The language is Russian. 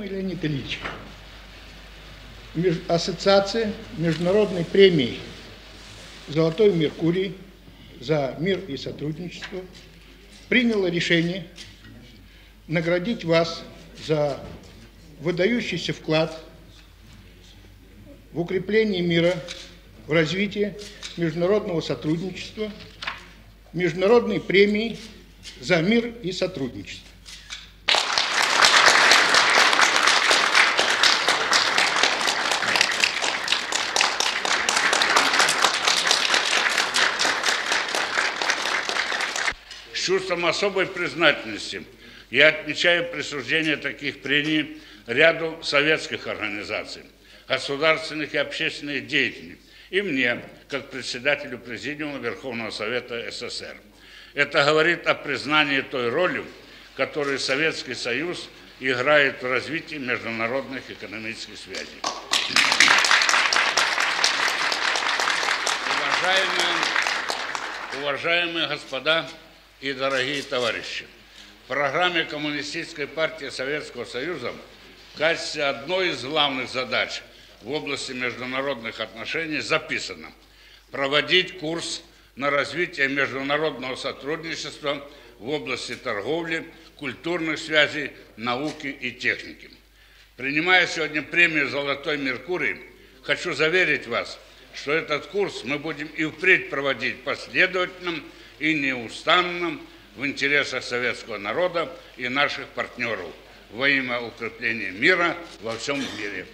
уважаемый Леонид Ильич, Ассоциация международной премии «Золотой Меркурий» за мир и сотрудничество приняла решение наградить вас за выдающийся вклад в укрепление мира, в развитие международного сотрудничества, международной премии за мир и сотрудничество. С чувством особой признательности я отмечаю присуждение таких премий ряду советских организаций, государственных и общественных деятелей, и мне, как председателю Президиума Верховного Совета СССР. Это говорит о признании той роли, которую Советский Союз играет в развитии международных экономических связей. Уважаемые, уважаемые господа и дорогие товарищи, в программе Коммунистической партии Советского Союза в качестве одной из главных задач в области международных отношений записано проводить курс на развитие международного сотрудничества в области торговли, культурных связей, науки и техники. Принимая сегодня премию «Золотой Меркурий», хочу заверить вас, что этот курс мы будем и впредь проводить последовательным и неустанным в интересах советского народа и наших партнеров во имя укрепления мира во всем мире.